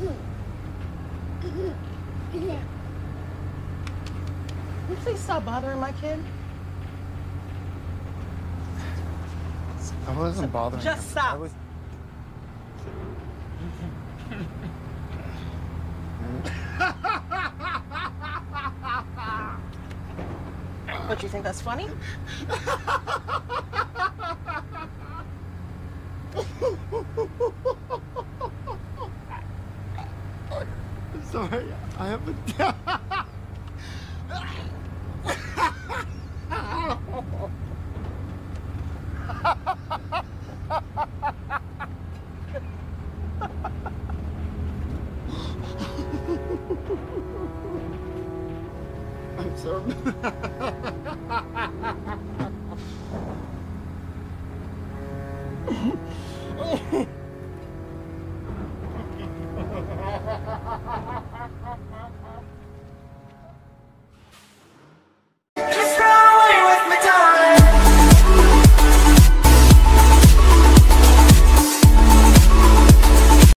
Can you please stop bothering my kid? I wasn't bothering. Just him. stop. Was... what, you think that's funny? Sorry, I haven't. I'm sorry.